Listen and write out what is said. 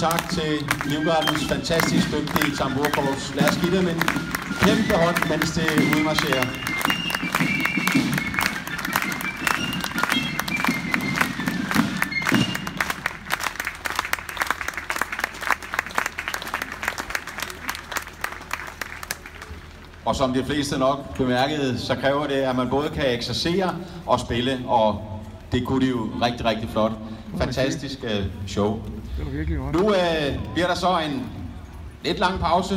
tak til Livgardens fantastisk dygtige tamburkorps. Lad os give dem en kæmpe hånd, mens det udmarcherer. Og som de fleste nok bemærkede, så kræver det, at man både kan eksercere og spille, og det kunne de jo rigtig, rigtig flot. Fantastisk øh, show. Det var virkelig godt. Nu øh, bliver der så en lidt lang pause,